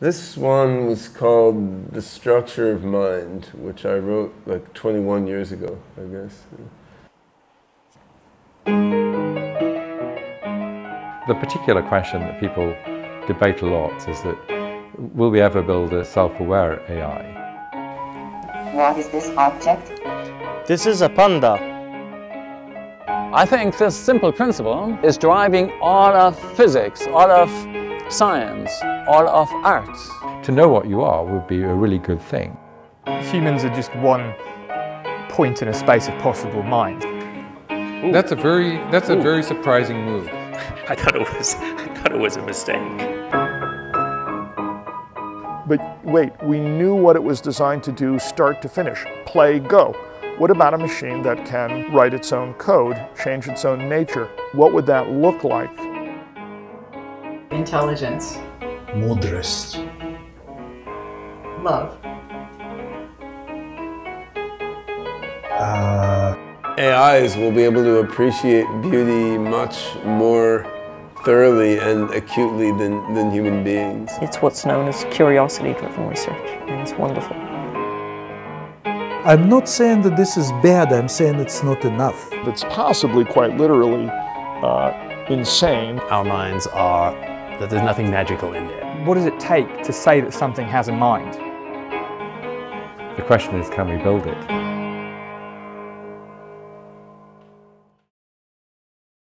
This one was called The Structure of Mind, which I wrote like 21 years ago, I guess. The particular question that people debate a lot is that will we ever build a self-aware AI? What is this object? This is a panda. I think this simple principle is driving all of physics, all of science, all of art. To know what you are would be a really good thing. Humans are just one point in a space of possible mind. Ooh. That's a very that's a very surprising move. I thought it was I thought it was a mistake. But wait, we knew what it was designed to do start to finish. Play, go. What about a machine that can write its own code, change its own nature? What would that look like? Intelligence. Mudrost. Love. Uh, AIs will be able to appreciate beauty much more thoroughly and acutely than, than human beings. It's what's known as curiosity-driven research, and it's wonderful. I'm not saying that this is bad, I'm saying it's not enough. It's possibly quite literally uh, insane. Our minds are, that there's nothing magical in there. What does it take to say that something has a mind? The question is, can we build it?